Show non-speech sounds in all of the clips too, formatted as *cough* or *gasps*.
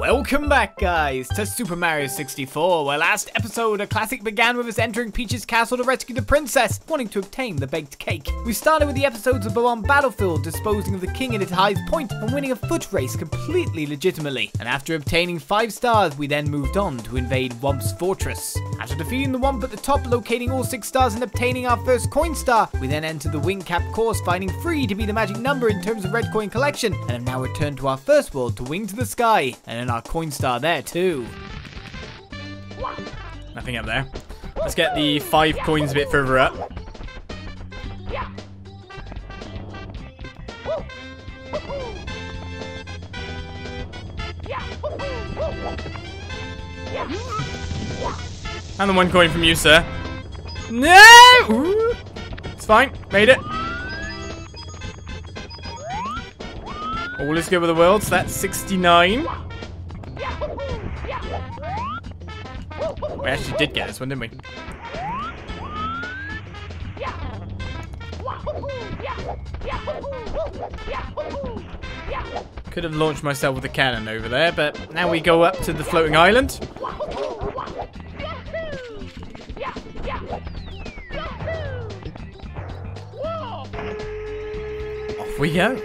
Welcome back, guys, to Super Mario 64, where last episode, a classic began with us entering Peach's castle to rescue the princess, wanting to obtain the baked cake. We started with the episodes of Bob-omb Battlefield, disposing of the king at its highest point, and winning a foot race completely legitimately. And after obtaining 5 stars, we then moved on to invade Whomp's fortress. After defeating the Whomp at the top, locating all 6 stars and obtaining our first coin star, we then entered the wing cap course, finding 3 to be the magic number in terms of red coin collection, and have now returned to our first world to wing to the sky, and then our coin star there too. Nothing up there. Let's get the five coins a bit further up. And the one coin from you, sir. No! It's fine. Made it. All is good with the world, so that's 69. We actually did get this one, didn't we? Could have launched myself with a cannon over there, but now we go up to the floating island. Off we go.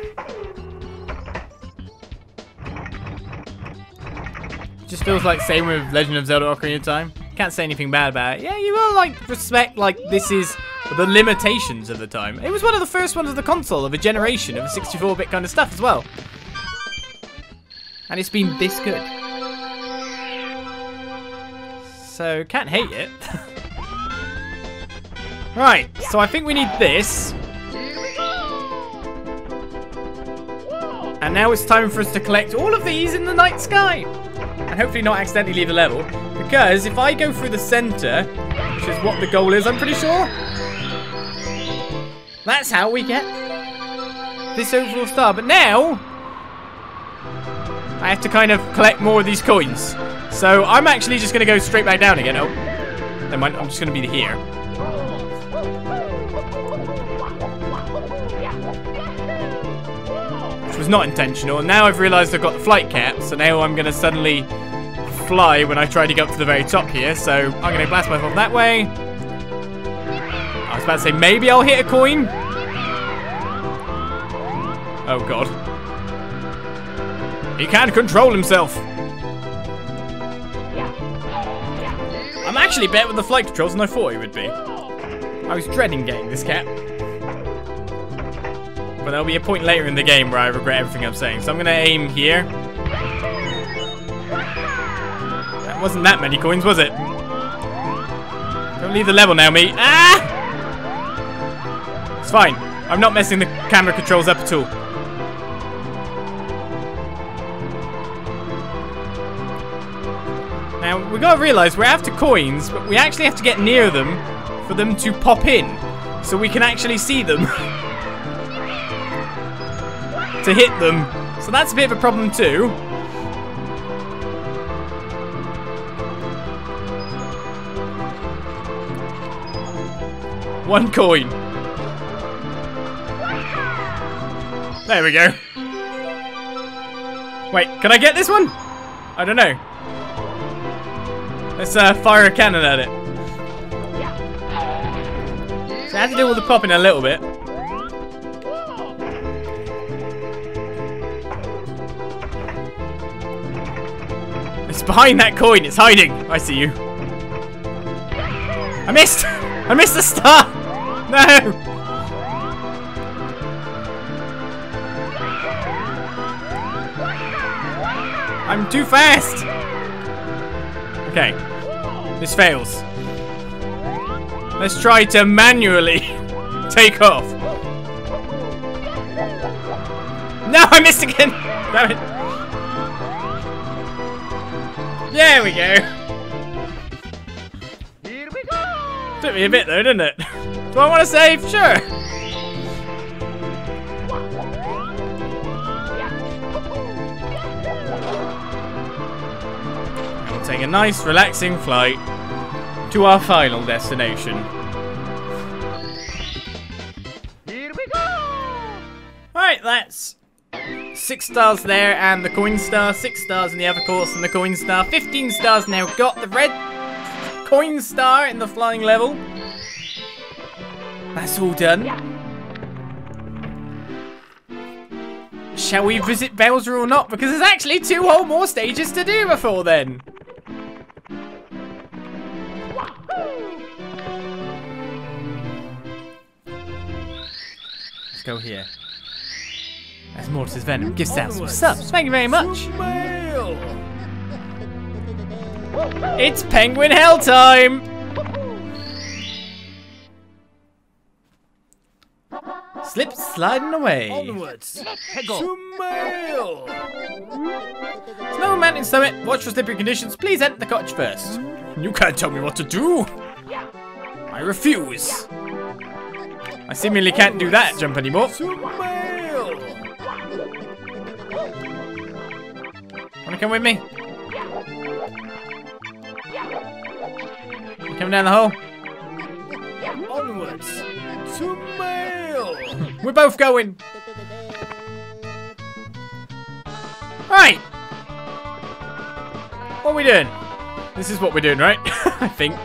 Just feels like same with Legend of Zelda Ocarina of Time. Can't say anything bad about it. Yeah, you will like respect like this is the limitations of the time. It was one of the first ones of the console of a generation of 64-bit kind of stuff as well. And it's been this good. So, can't hate it. *laughs* right, so I think we need this. And now it's time for us to collect all of these in the night sky. And hopefully not accidentally leave the level. Because if I go through the center, which is what the goal is, I'm pretty sure. That's how we get this overall star. But now, I have to kind of collect more of these coins. So I'm actually just going to go straight back down again. Oh, never mind. I'm just going to be here. Which was not intentional. And now I've realized I've got the flight cap. So now I'm going to suddenly fly when I try to get up to the very top here. So I'm going to blast myself that way. I was about to say maybe I'll hit a coin. Oh, God. He can't control himself. I'm actually better with the flight controls than I thought he would be. I was dreading getting this cap. But there'll be a point later in the game where I regret everything I'm saying. So I'm going to aim here. Wasn't that many coins, was it? Don't leave the level now, me. Ah! It's fine. I'm not messing the camera controls up at all. Now, we gotta realize we're after coins, but we actually have to get near them for them to pop in. So we can actually see them. *laughs* to hit them. So that's a bit of a problem too. One coin. There we go. Wait, can I get this one? I don't know. Let's uh, fire a cannon at it. So I have to deal with the popping a little bit. It's behind that coin. It's hiding. I see you. I missed. I missed the star. No. I'm too fast. Okay. This fails. Let's try to manually *laughs* take off. No, I missed again. Damn it. There we go. Took me a bit though, didn't it? *laughs* Do I want to save? Sure. We'll take a nice, relaxing flight to our final destination. Here we go! Alright, that's six stars there, and the coin star, six stars in the other course, and the coin star, 15 stars now. Got the red coin star in the flying level. That's all done. Shall we visit Bowser or not? Because there's actually two whole more stages to do before then. Let's go here. That's Mortis Venom Give out some subs. Thank you very much. It's Penguin Hell time! Slip sliding away. Onwards. Go. To mail. Snow Mountain Summit, watch for slippery conditions. Please enter the cottage first. You can't tell me what to do. I refuse. I seemingly can't do that jump anymore. To mail. Wanna come with me? Coming down the hole? Onwards. To mail. We're both going. Right. What are we doing? This is what we're doing, right? *laughs* I think.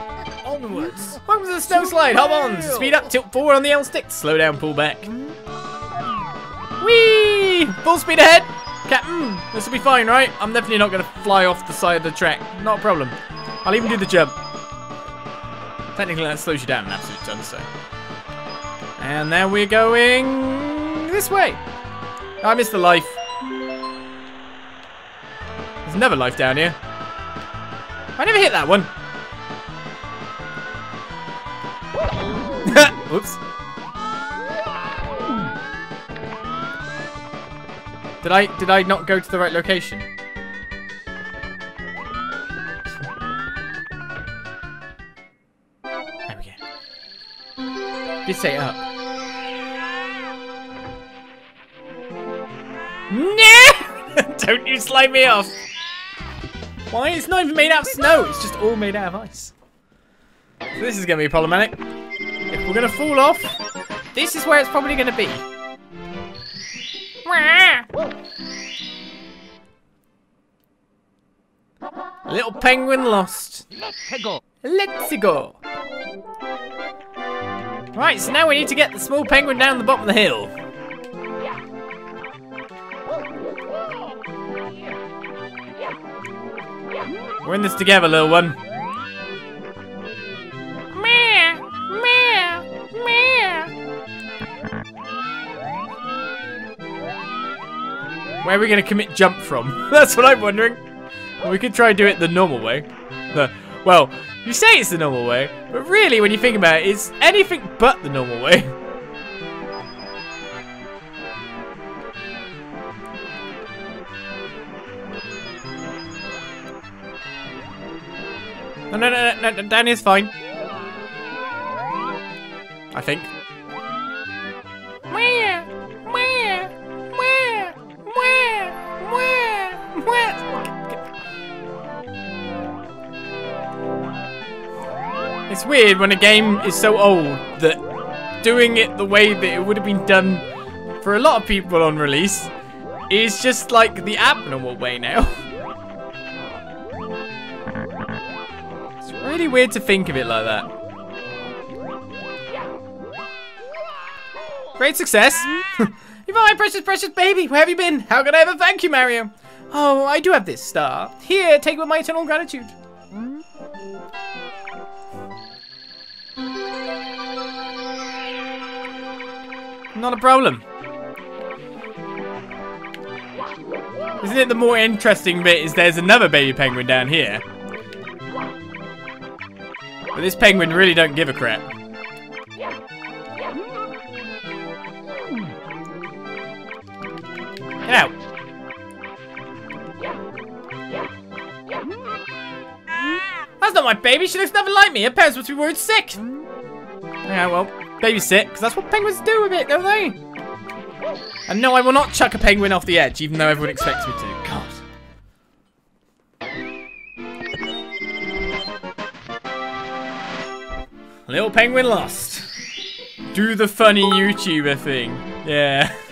Onwards. Welcome to the snow slide. Hop on. Speed up, tilt forward on the L stick. Slow down, pull back. Whee! Full speed ahead. Captain, this will be fine, right? I'm definitely not going to fly off the side of the track. Not a problem. I'll even do the jump. Technically, that slows you down an absolute ton, so. And now we're going this way. I missed the life. There's another life down here. I never hit that one. *laughs* Oops. Did I did I not go to the right location? You say up. No! *laughs* Don't you slide me off. Why? It's not even made out of snow. It's just all made out of ice. So this is going to be problematic. If we're going to fall off, this is where it's probably going to be. Little penguin lost. Let's go. Let's go. Right, so now we need to get the small penguin down the bottom of the hill. We're in this together, little one. Where are we going to commit jump from? *laughs* That's what I'm wondering. Well, we could try and do it the normal way. The well, you say it's the normal way, but really, when you think about it, it's anything but the normal way. *laughs* No, no, no, no, no, down fine. I think. It's weird when a game is so old that doing it the way that it would have been done for a lot of people on release is just like the abnormal way now. *laughs* it's really weird to think of it like that. Great success. *laughs* You're my precious, precious baby. Where have you been? How can I ever thank you, Mario? Oh, I do have this star. Here, take with my eternal gratitude. Not a problem. Isn't it the more interesting bit is there's another baby penguin down here. But this penguin really don't give a crap. Get out. That's not my baby. She looks nothing like me. Her parents must be worried sick. Yeah, well, babysit, because that's what penguins do with it, don't they? And no, I will not chuck a penguin off the edge, even though everyone expects me to. God. Little penguin lost. Do the funny YouTuber thing. Yeah. *laughs*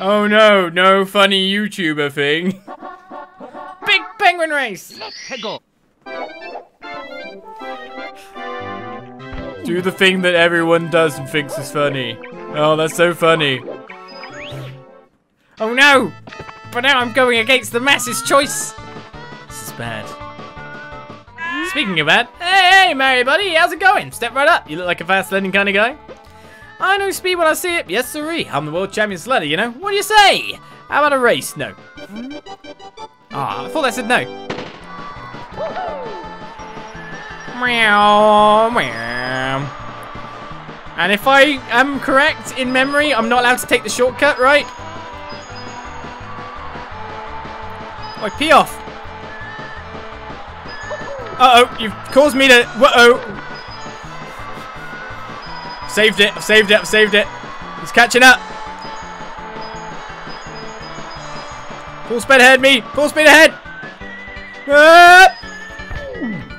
Oh no, no funny YouTuber thing. Big penguin race! Hegel. Do the thing that everyone does and thinks is funny. Oh, that's so funny. Oh no! But now I'm going against the masses' choice. This is bad. Speaking of that, hey, hey, Mary buddy, how's it going? Step right up. You look like a fast sledding kind of guy. I know speed when I see it. Yes, sirree. I'm the world champion sledder, you know. What do you say? How about a race? No. Ah, I thought I said no. Meow, meow. And if I am correct in memory, I'm not allowed to take the shortcut, right? Oh, pee off. Uh-oh, you've caused me to... Uh-oh. Saved it, I've saved it, I've saved it. He's catching up. Full speed ahead, me. Full speed ahead. Ah!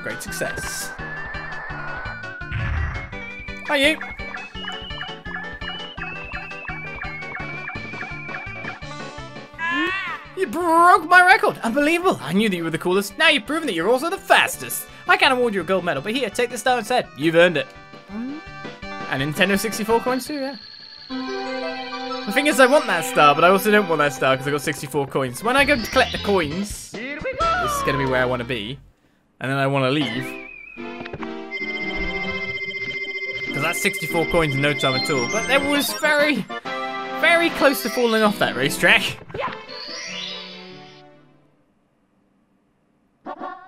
Great success. Hi, you. You broke my record! Unbelievable! I knew that you were the coolest. Now you've proven that you're also the fastest. I can't award you a gold medal, but here, take the star instead. You've earned it. And Nintendo 64 coins too, yeah. The thing is, I want that star, but I also don't want that star because I got 64 coins. When I go to collect the coins, go. this is going to be where I want to be. And then I want to leave. Because that's 64 coins in no time at all. But that was very, very close to falling off that racetrack.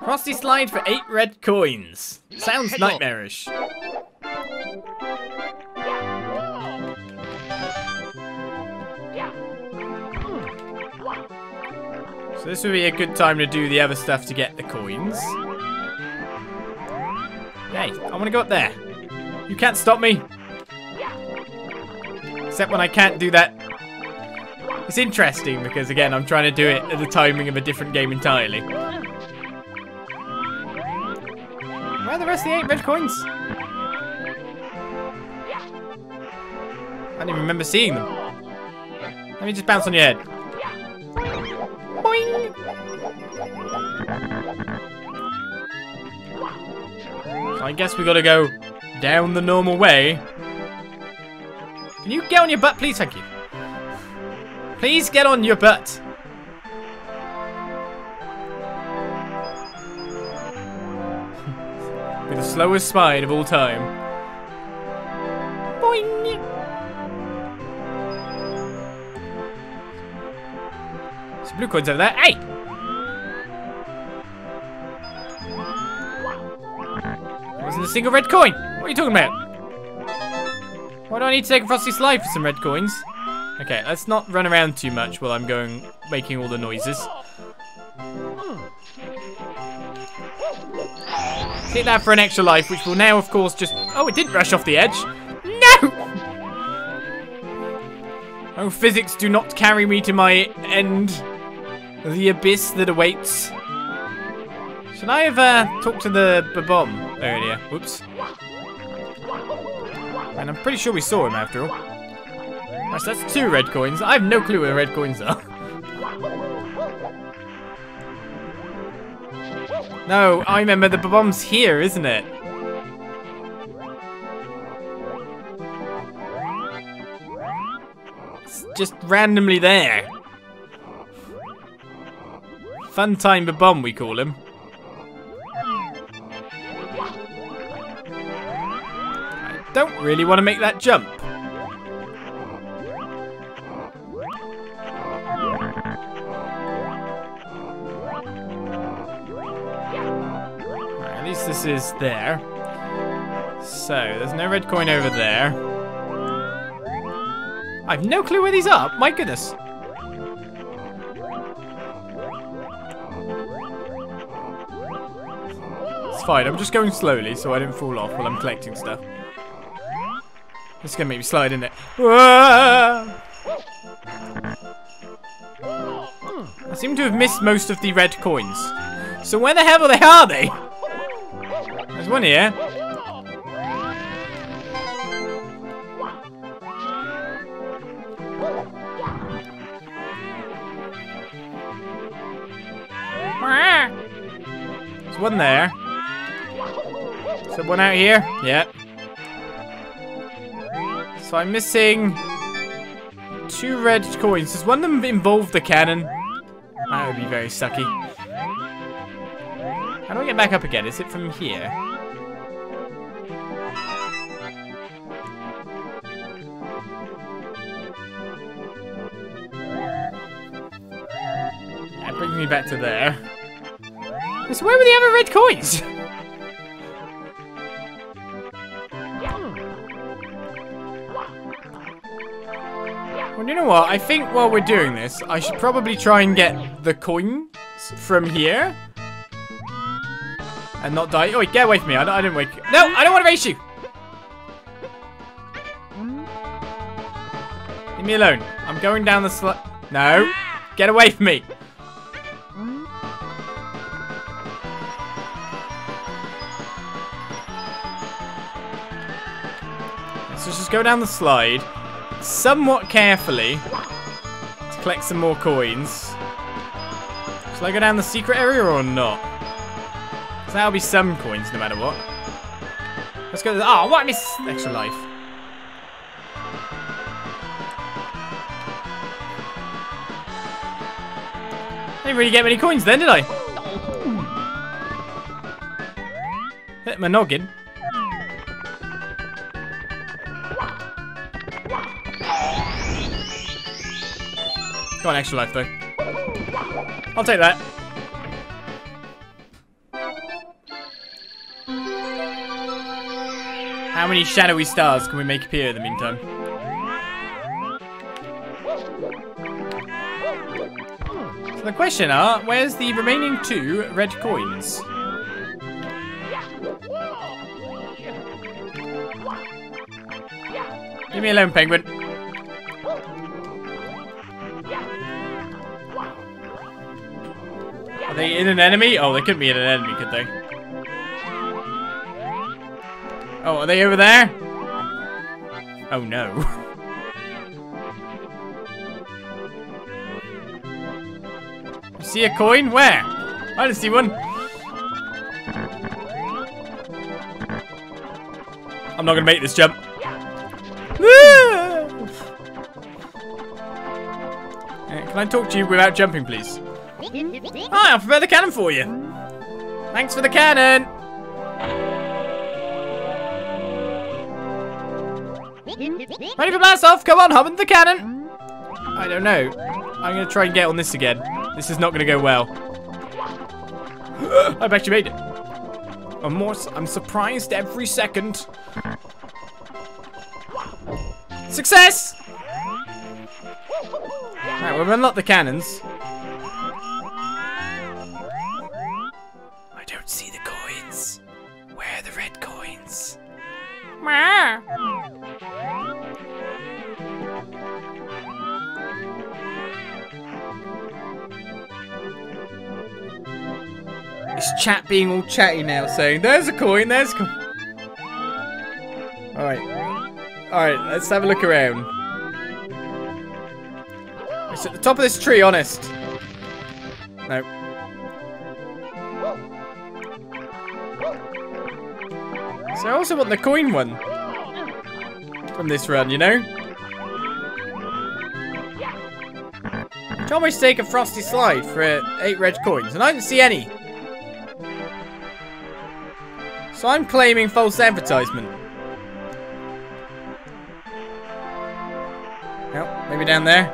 Frosty slide for eight red coins. Sounds nightmarish. So this would be a good time to do the other stuff to get the coins. Hey, I want to go up there. You can't stop me. Except when I can't do that. It's interesting because again, I'm trying to do it at the timing of a different game entirely. The rest of the eight red coins? I don't even remember seeing them. Let me just bounce on your head. Boing! I guess we gotta go down the normal way. Can you get on your butt, please? Thank you. Please get on your butt. With the slowest spine of all time. Boing! Some blue coins over there. Hey! There wasn't a single red coin. What are you talking about? Why do I need to take a frosty slide for some red coins? Okay, let's not run around too much while I'm going, making all the noises. Take that for an extra life, which will now, of course, just... Oh, it didn't rush off the edge. No! Oh, physics, do not carry me to my end. The abyss that awaits. Should I have uh, talked to the bomb earlier? Whoops. And I'm pretty sure we saw him after all. That's two red coins. I have no clue where red coins are. *laughs* No, I remember the bomb's here, isn't it? It's just randomly there. Fun time the bomb, we call him. I don't really want to make that jump. This is there. So, there's no red coin over there. I've no clue where these are. My goodness. It's fine. I'm just going slowly so I don't fall off while I'm collecting stuff. This is going to make me slide, isn't it? Whoa! I seem to have missed most of the red coins. So where the hell are they? Are they? There's one here. There's one there. Is there one out here? Yep. Yeah. So I'm missing two red coins. Does one of them involve the cannon? That would be very sucky. How do I get back up again? Is it from here? Back to there. So where were the other red coins? Well, you know what? I think while we're doing this, I should probably try and get the coins from here. And not die. Oh, wait, get away from me. I, I didn't wake you. No, I don't want to race you. Leave me alone. I'm going down the sl- No. Get away from me. So let's just go down the slide somewhat carefully to collect some more coins. Shall I go down the secret area or not? Because that'll be some coins no matter what. Let's go the- Oh, what? I extra life. I didn't really get many coins then, did I? Hit my noggin. Got an extra life though. I'll take that. How many shadowy stars can we make appear in the meantime? So the question are, where's the remaining two red coins? Leave me alone, penguin. They in an enemy? Oh, they couldn't be in an enemy, could they? Oh, are they over there? Oh no. *laughs* See a coin? Where? I didn't see one. I'm not gonna make this jump. *laughs* Can I talk to you without jumping, please? Hi, I'll prepare the cannon for you. Thanks for the cannon. Ready for blast off? Come on, Humming the cannon. I don't know. I'm gonna try and get on this again. This is not gonna go well. *gasps* I've actually made it. I'm more. I'm surprised every second. Success! Right, we've unlocked the cannons. Chat being all chatty now, saying, There's a coin, there's a coin. Alright. Alright, let's have a look around. It's at the top of this tree, honest. No. So I also want the coin one. From this run, you know? Can't we take a frosty slide for uh, eight red coins? And I didn't see any. So I'm claiming false advertisement. Oh, maybe down there.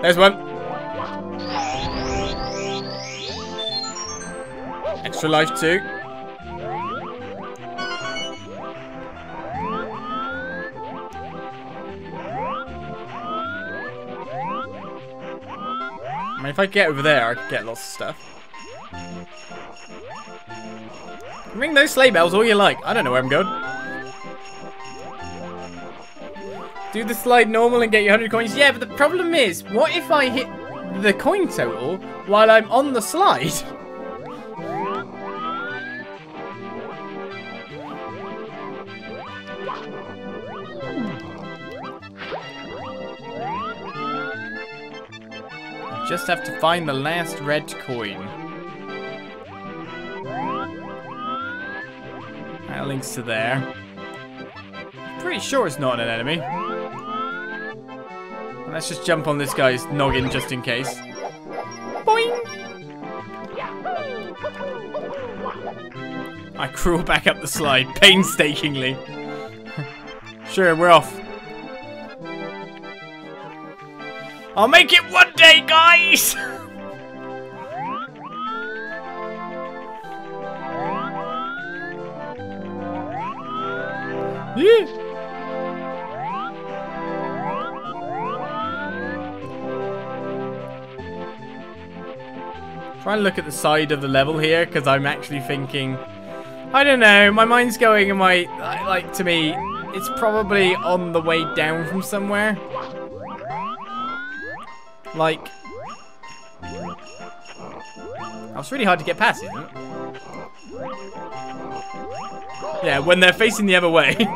There's one. Extra life too. If I get over there, I could get lots of stuff. Ring those sleigh bells all you like. I don't know where I'm going. Do the slide normal and get your 100 coins? Yeah, but the problem is, what if I hit the coin total while I'm on the slide? *laughs* just have to find the last red coin. Ah, that links to there. Pretty sure it's not an enemy. Let's just jump on this guy's noggin just in case. Boing! I crawl back up the slide painstakingly. *laughs* sure, we're off. I'll make it one day, guys! *laughs* yeah. Try and look at the side of the level here, because I'm actually thinking... I don't know, my mind's going and my... Like, to me, it's probably on the way down from somewhere. Like... It's really hard to get past, isn't it? Yeah, when they're facing the other way. *laughs*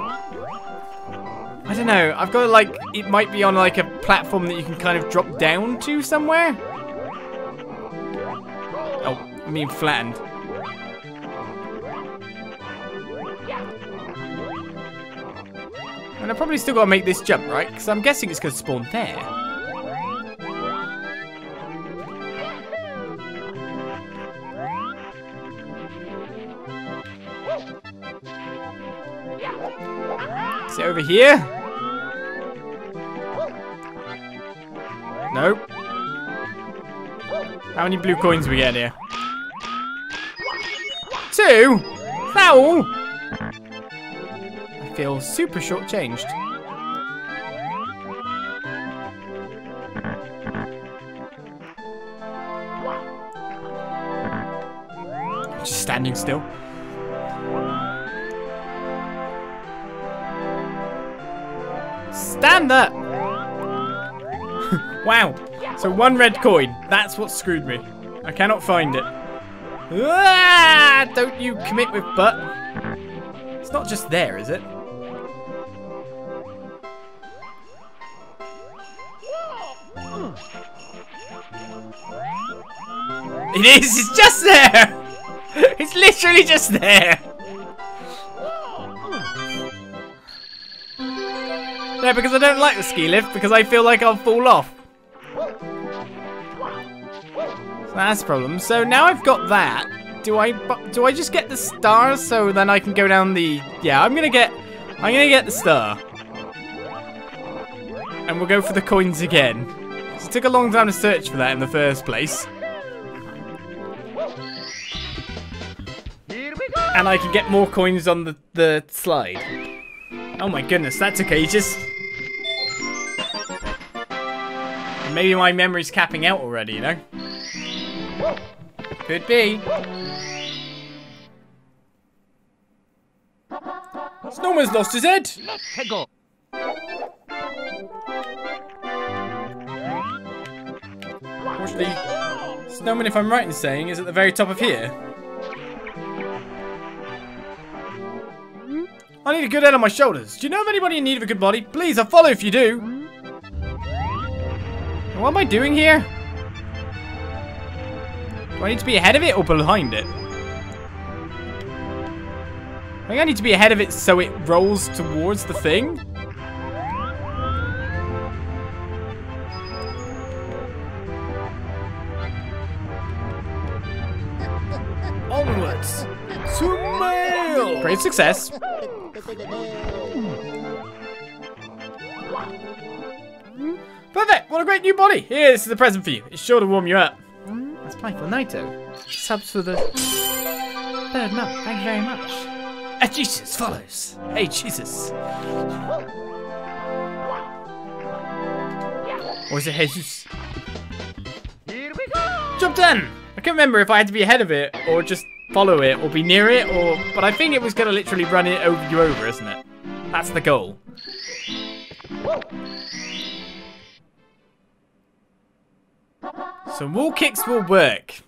I don't know, I've got like... It might be on like a platform that you can kind of drop down to somewhere. Oh, I mean flattened. And I probably still gotta make this jump, right? Because I'm guessing it's gonna spawn there. Over here? Nope. How many blue coins we get here? Two? Is that all? I feel super shortchanged. Just standing still. Stand *laughs* up! wow. So one red coin. That's what screwed me. I cannot find it. Ah, don't you commit with butt. It's not just there, is it? It is! It's just there! *laughs* It's literally just there! No, because I don't like the ski lift, because I feel like I'll fall off. So that's a problem. So now I've got that. Do I do I just get the star so then I can go down the... Yeah, I'm gonna get... I'm gonna get the star. And we'll go for the coins again. It took a long time to search for that in the first place. And I can get more coins on the, the slide. Oh my goodness, that took ages. Maybe my memory's capping out already, you know? Could be. Snowman's lost his head! Hegel. Unfortunately, Snowman, if I'm right in saying, is at the very top of here. I need a good head on my shoulders. Do you know of anybody in need of a good body? Please, I'll follow if you do. What am I doing here? Do I need to be ahead of it or behind it? I think I need to be ahead of it so it rolls towards the thing. Onwards to mail. Great success. *laughs* Perfect! What a great new body! Here, this is a present for you. It's sure to warm you up. Let's play for Naito. Subs for the third month. Thank you very much. Ah, Jesus follows. Hey, Jesus. Or is it Jesus? Here we go. Job done! I can't remember if I had to be ahead of it, or just follow it, or be near it, or... But I think it was going to literally run it over you over, isn't it? That's the goal. Some wall kicks will work.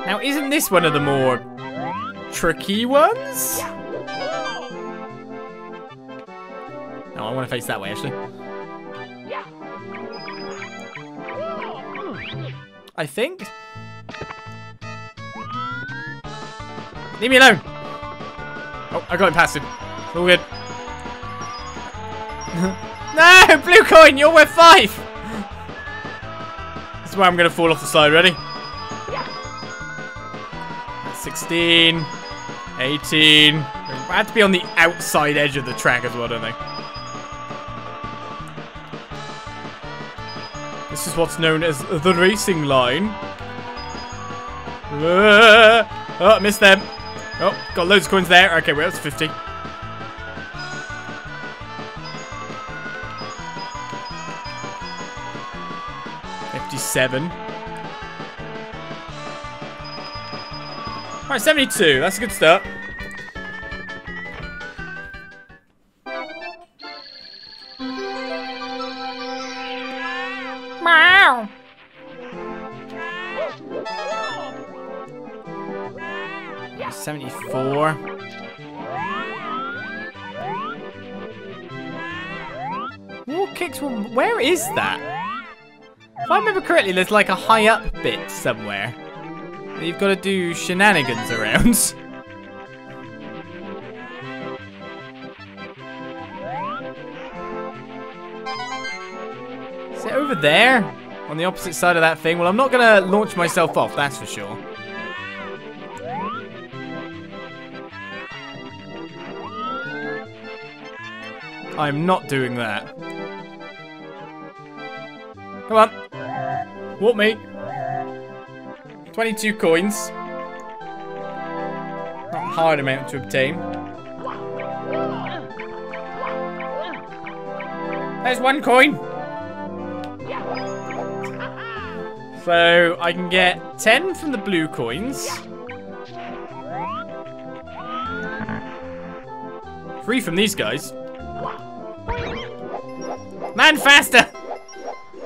Now, isn't this one of the more tricky ones? No, I want to face that way, actually. I think. Leave me alone. Oh, I got him passive. All good. *laughs* no, *laughs* blue coin, you're worth five. This is where I'm going to fall off the side. Ready? 16, 18. I have to be on the outside edge of the track as well, don't they? This is what's known as the racing line. Uh, oh, missed them. Oh, got loads of coins there. Okay, wait, that's 50. Fifty-seven. Alright, 72. That's a good start. Meow. Seventy-four. Wall kicks. Where is that? If I remember correctly, there's like a high up bit somewhere. that You've got to do shenanigans around. *laughs* Is it over there? On the opposite side of that thing? Well, I'm not going to launch myself off, that's for sure. I'm not doing that. Come on. Walk me. 22 coins. Not hard amount to obtain. There's one coin. So I can get 10 from the blue coins. Three from these guys. Man, faster!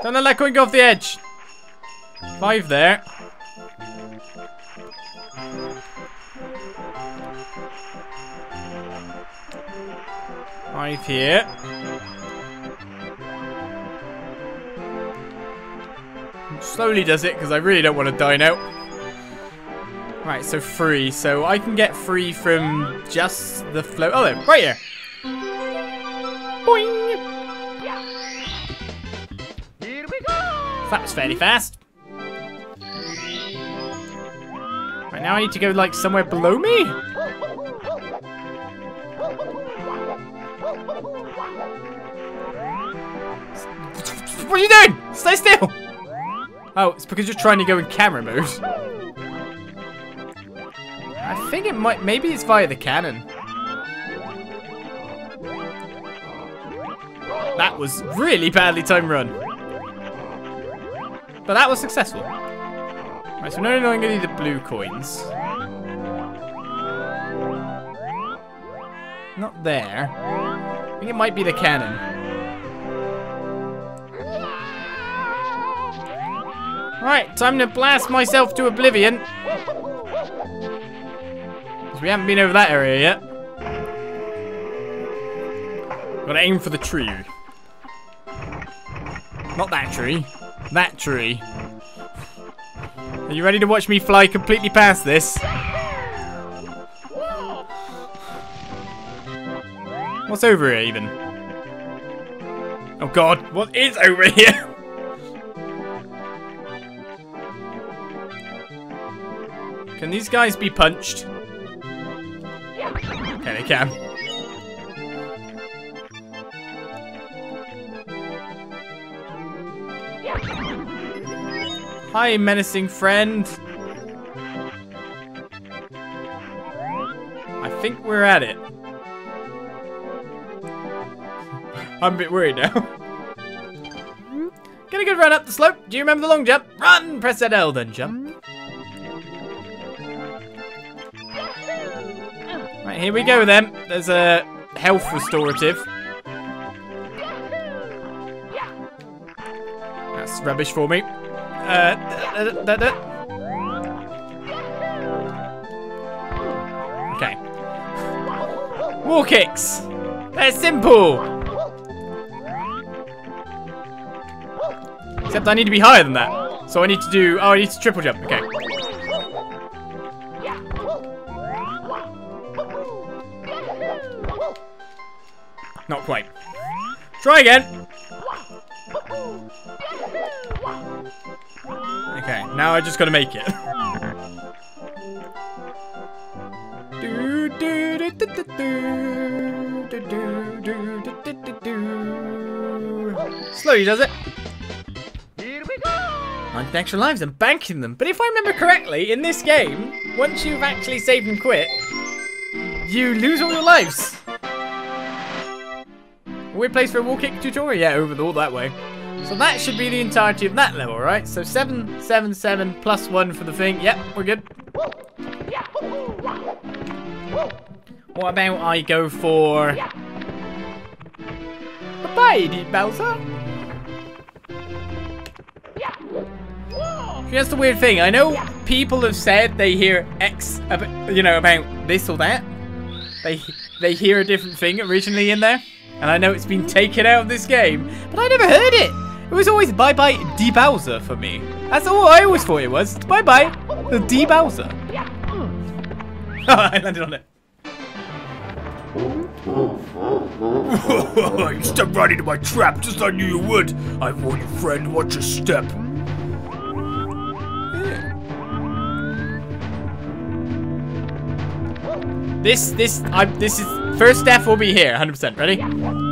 Don't let that go off the edge. Five there. Five here. Slowly does it because I really don't want to die now. Right, so free. So I can get free from just the float. Oh, there, right here. Boing. That was fairly fast. Right, now I need to go, like, somewhere below me? What are you doing? Stay still! Oh, it's because you're trying to go in camera mode. I think it might, maybe it's via the cannon. That was really badly timed run. But that was successful. Right, so no longer need the blue coins. Not there. I think it might be the cannon. Right, time to blast myself to oblivion. 'Cause we haven't been over that area yet. Gotta aim for the tree. Not that tree. That tree. Are you ready to watch me fly completely past this? What's over here even? Oh god, what is over here? Can these guys be punched? Okay, they can. Hi, menacing friend. I think we're at it. *laughs* I'm a bit worried now. *laughs* Get a good run up the slope. Do you remember the long jump? Run! Press that L, then jump. Right, here we go then. There's a health restorative. That's rubbish for me. Uh. Okay. Wall kicks. They're simple. Except I need to be higher than that. So I need to do... Oh, I need to triple jump. Okay. Not quite. Try again. Now I just gotta make it. Slowly does it. Here we go! 19 extra lives and banking them. But if I remember correctly, in this game, once you've actually saved and quit, you lose all your lives. Weird place for a wall kick tutorial? Yeah, over the all that way. So that should be the entirety of that level, right? So 7, 7, 7, plus 1 for the thing. Yep, we're good. What about I go for... Bye, Bowser. That's the weird thing. I know people have said they hear X, you know, about this or that. They they hear a different thing originally in there, and I know it's been taken out of this game, but I never heard it. It was always bye bye D Bowser for me. That's all I always thought it was. Bye bye the D Bowser. *laughs* I landed on it. *laughs* you stepped right into my trap, just like I knew you would. I warn you, friend, watch your step. This this I this is first step will be here, 100%. Ready?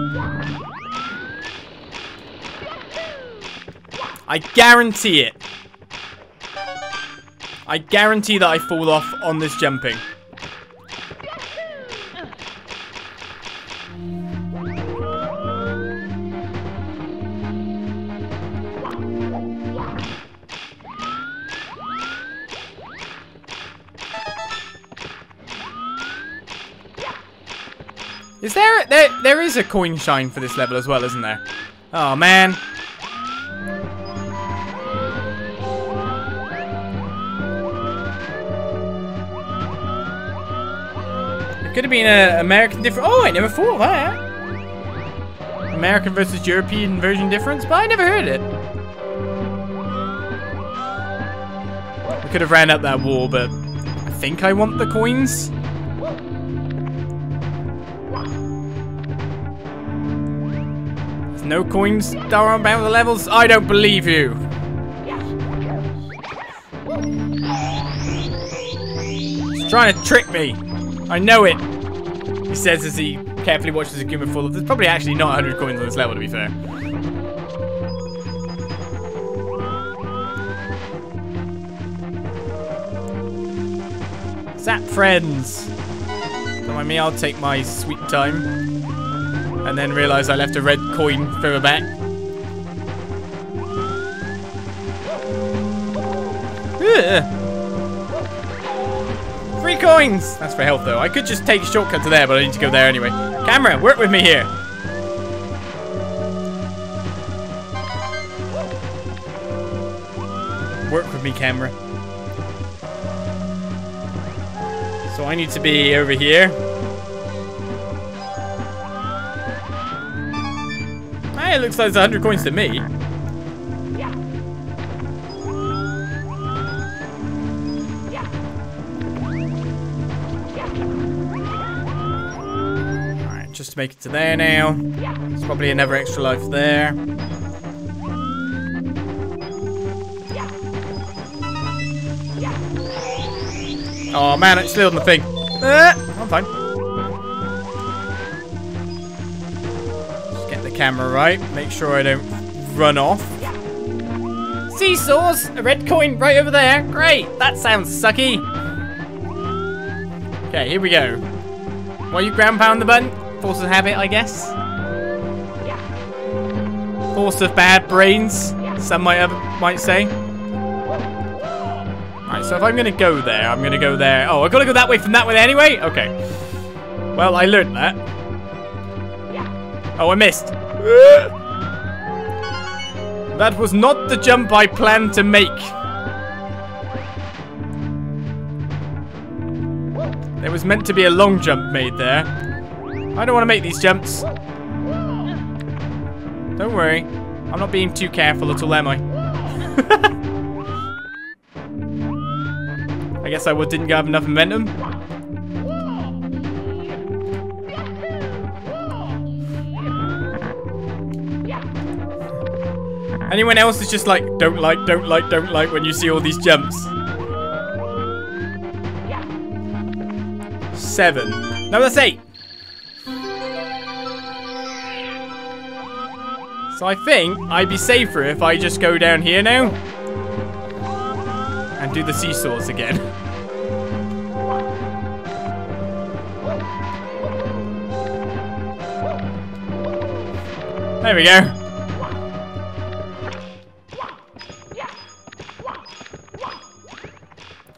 I guarantee it. I guarantee that I fall off on this jumping. Is there, there, there is a coin shine for this level as well, isn't there? Oh, man. Could have been an American difference. Oh, I never thought of that. American versus European version difference, but I never heard it. We could have ran up that wall, but I think I want the coins. There's no coins about the levels. I don't believe you. He's trying to trick me. I know it. Says as he carefully watches a Goomba full of. There's probably actually not 100 coins on this level, to be fair. Zap friends. Don't mind me, I'll take my sweet time. And then realise I left a red coin further back. Ugh. Coins! That's for health though. I could just take a shortcut to there, but I need to go there anyway. Camera, work with me here. Work with me, camera. So I need to be over here. Hey, it looks like there's 100 coins to me. To make it to there now. It's probably another extra life there. Oh man, it's still on the thing. Uh, I'm fine. Just get the camera right. Make sure I don't run off. Seesaws! A red coin right over there. Great! That sounds sucky. Okay, here we go. Why you ground pound the button? Force of habit, I guess. Force of bad brains, some might have, might say. Alright, so if I'm gonna go there, I'm gonna go there. Oh, I gotta go that way from that way anyway? Okay. Well, I learned that. Oh, I missed. *gasps* That was not the jump I planned to make. There was meant to be a long jump made there. I don't want to make these jumps. Don't worry. I'm not being too careful at all, am I? *laughs* I guess I didn't have enough momentum. Anyone else is just like, don't like, don't like, don't like when you see all these jumps. Seven. No, that's eight. So I think I'd be safer if I just go down here now. And do the seesaws again. *laughs* There we go.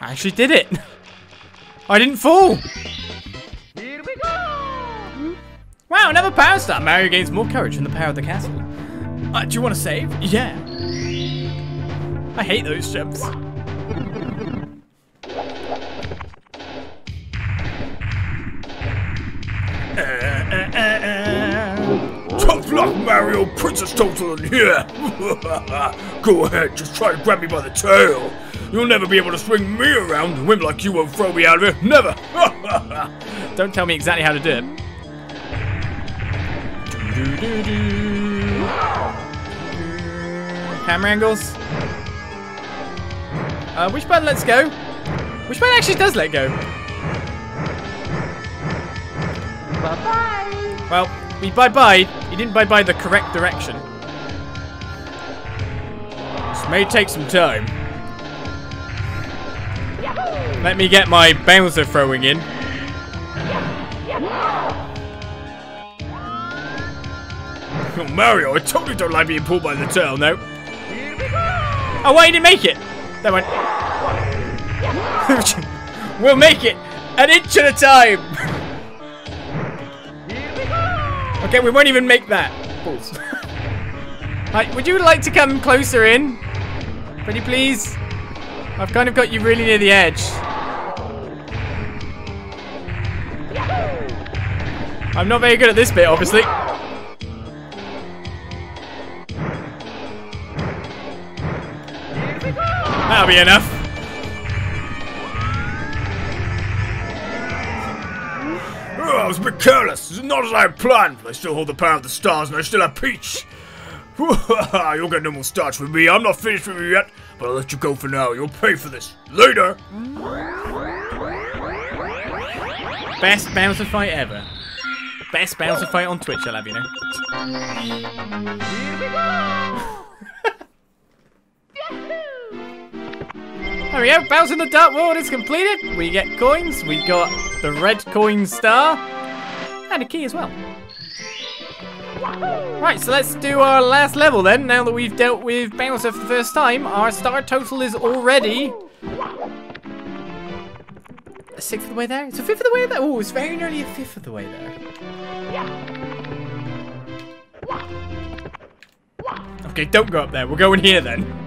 I actually did it. *laughs* I didn't fall. Here we go! Wow, another power star. Mario gains more courage from the power of the castle. Uh, do you want to save? Yeah. I hate those jumps. Tough luck, Mario. Princess Toadstool in here. *laughs* Go ahead, just try to grab me by the tail. You'll never be able to swing me around. A wimp like you won't throw me out of here. Never. *laughs* Don't tell me exactly how to do it. Do-do-do-do. Camera angles. Uh, which button lets go? Which button actually does let go? Bye-bye! Well, he bye-bye. He didn't bye-bye the correct direction. This may take some time. Let me get my Bowser throwing in. oh, Mario, I totally don't like being pulled by the tail, no. Here we go! Oh, wait, he didn't make it. That went. *laughs* we'll make it an inch at a time. Here we go! Okay, we won't even make that. *laughs* Right, would you like to come closer in? Pretty please? I've kind of got you really near the edge. I'm not very good at this bit, obviously. That'll enough. Oh, I was a bit careless. It's not as I had planned. I still hold the power of the stars and I still have Peach. *laughs* You'll get no more stars from me. I'm not finished with you yet, but I'll let you go for now. You'll pay for this. Later. Best Bowser fight ever. Best Bowser fight on Twitch, I'll have you know. *laughs* There we go, Bowser in the Dark World is completed. We get coins, we got the red coin star, and a key as well. Right, so let's do our last level then. Now that we've dealt with Bowser for the first time, our star total is already a sixth of the way there. It's a fifth of the way there. Oh, it's very nearly a fifth of the way there. Okay, don't go up there. We'll go in here then.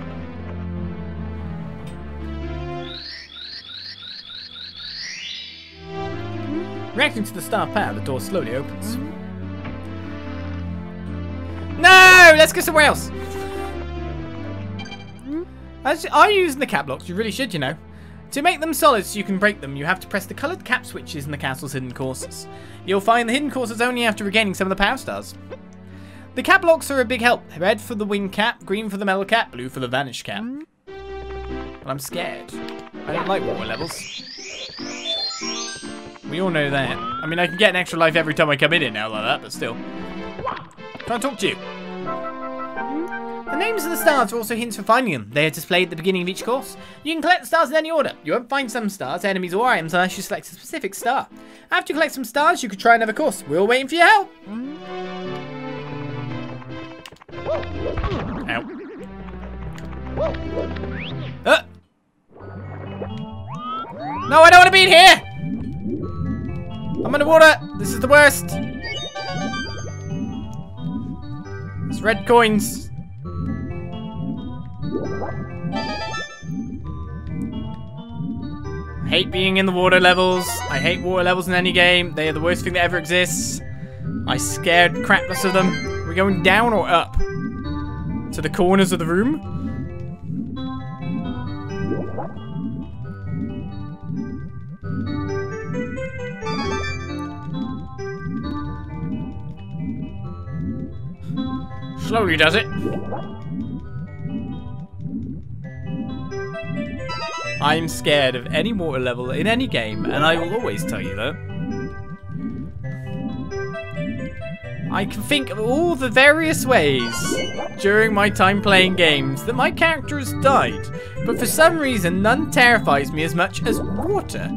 Reacting to the star power, the door slowly opens. Mm-hmm. No! Let's go somewhere else. Mm-hmm. As are you using the cap blocks? You really should, you know. To make them solid so you can break them, you have to press the coloured cap switches in the castle's hidden courses. You'll find the hidden courses only after regaining some of the power stars. The cap blocks are a big help. Red for the wing cap, green for the metal cap, blue for the vanish cap. Mm-hmm. But I'm scared. I don't like water levels. We all know that. I mean, I can get an extra life every time I come in here now like that, but still. Can't talk to you. The names of the stars are also hints for finding them. They are displayed at the beginning of each course. You can collect the stars in any order. You won't find some stars, enemies, or items unless you select a specific star. After you collect some stars, you could try another course. We're all waiting for your help. Ow. Uh. No, I don't want to be in here! I'm underwater! This is the worst! It's red coins. I hate being in the water levels. I hate water levels in any game. They are the worst thing that ever exists. I scared crapless of them. We're going down or up? To the corners of the room? Slowly does it. I'm scared of any water level in any game, and I will always tell you that. I can think of all the various ways during my time playing games that my character has died, but for some reason none terrifies me as much as water.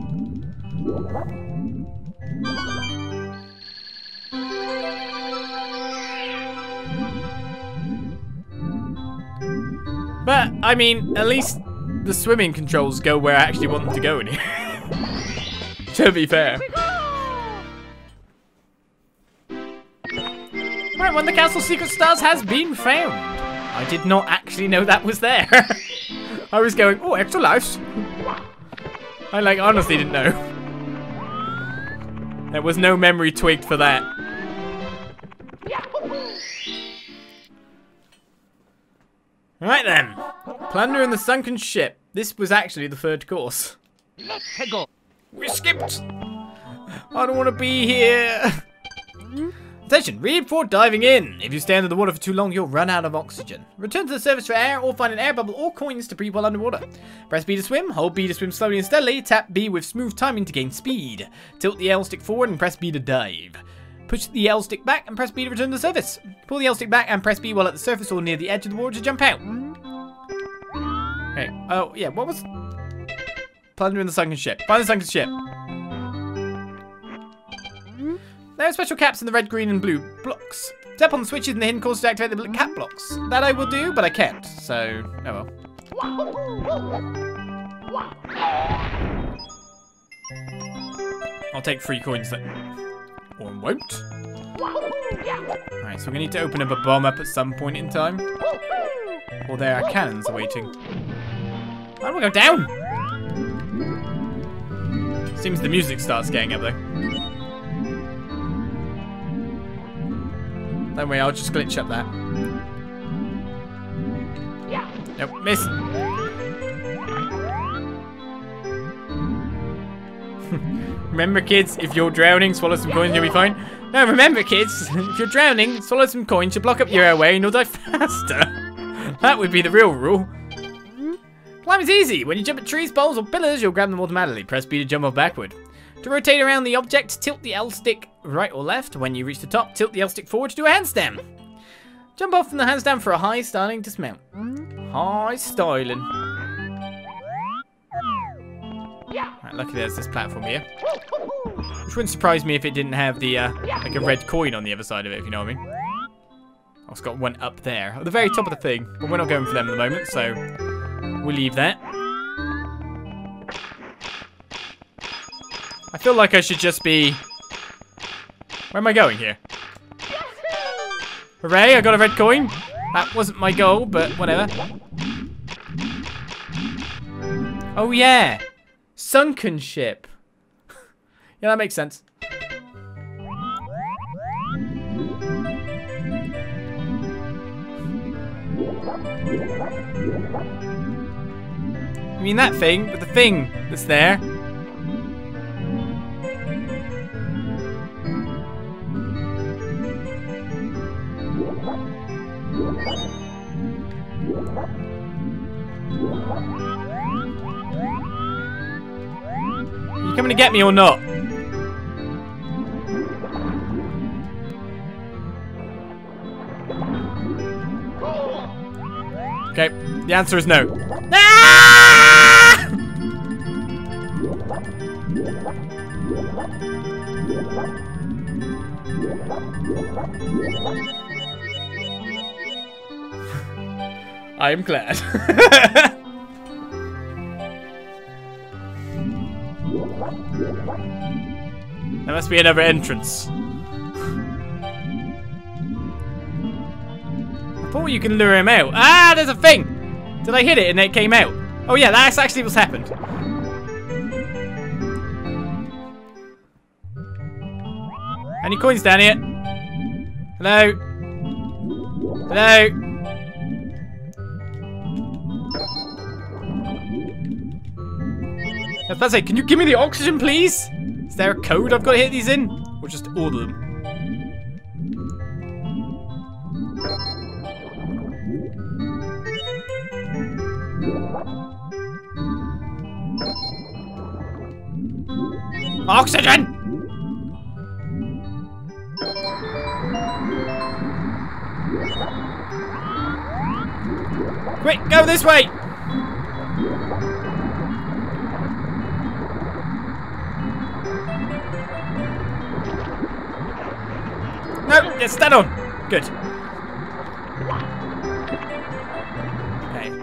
But, I mean, at least the swimming controls go where I actually want them to go in here. *laughs* to be fair. Right, of the castle secret stars has been found. I did not actually know that was there. *laughs* I was going, oh, extra lives. I like honestly didn't know. There was no memory twigged for that. Plunder in the sunken ship. This was actually the third course. Let's go. We skipped. I don't want to be here. Attention, read before diving in. If you stay under the water for too long, you'll run out of oxygen. Return to the surface for air or find an air bubble or coins to breathe while underwater. Press B to swim, hold B to swim slowly and steadily, tap B with smooth timing to gain speed. Tilt the L stick forward and press B to dive. Push the L stick back and press B to return to the surface. Pull the L stick back and press B while at the surface or near the edge of the water to jump out. Okay, oh yeah, what was... Plundering the sunken ship. Find the sunken ship. There are special caps in the red, green, and blue blocks. Tap on the switches in the hidden course to activate the cap blocks. That I will do, but I can't. So, oh well. I'll take three coins then. Or won't. Alright, so we're gonna need to open up a bomb up at some point in time. Or there are cannons awaiting. I will go down! Seems the music starts getting up though. Don't worry, I'll just glitch up that. Yeah. Nope, miss. *laughs* remember, kids, if you're drowning, swallow some coins, you'll be fine. No, remember, kids, *laughs* if you're drowning, swallow some coins, you block up your airway, and you'll die *laughs* faster. That would be the real rule. Climbing's easy. When you jump at trees, poles, or pillars, you'll grab them automatically. Press B to jump off backward. To rotate around the object, tilt the L stick right or left. When you reach the top, tilt the L stick forward to do a handstand. Jump off from the handstand for a high styling dismount. High styling. Right, luckily there's this platform here. Which wouldn't surprise me if it didn't have the, uh, like a red coin on the other side of it, if you know what I mean. It's got one up there, at the very top of the thing. But we're not going for them at the moment, so we'll leave that. I feel like I should just be... Where am I going here? Hooray, I got a red coin. That wasn't my goal, but whatever. Oh yeah. Sunken ship. *laughs* yeah, that makes sense. You mean that thing, but the thing that's there. You coming to get me or not? The answer is no. Ah! I am glad. *laughs* there must be another entrance. I thought you can lure him out. Ah, there's a thing! Did I hit it and it came out? Oh yeah, that's actually what's happened. Any coins down here? Hello? Hello? I was about to say, can you give me the oxygen, please? Is there a code I've got to hit these in? Or just of them? Oxygen! Quick, go this way! No, get stand on. Good.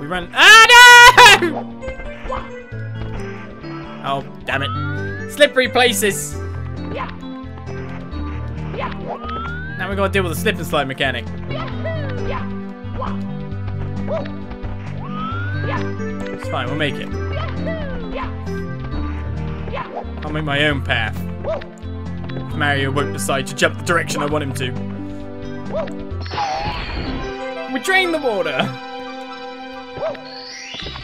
We run. Ah no! Oh, damn it. Slippery places. Now we gotta deal with the slip and slide mechanic. It's fine, we'll make it. I'll make my own path. Mario won't decide to jump the direction I want him to. We drain the water!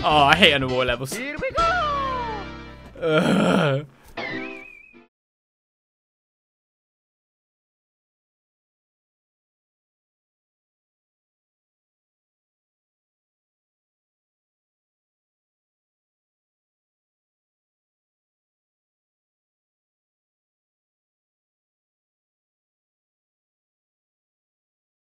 Oh, I hate underwater levels. Here we go! Ugh.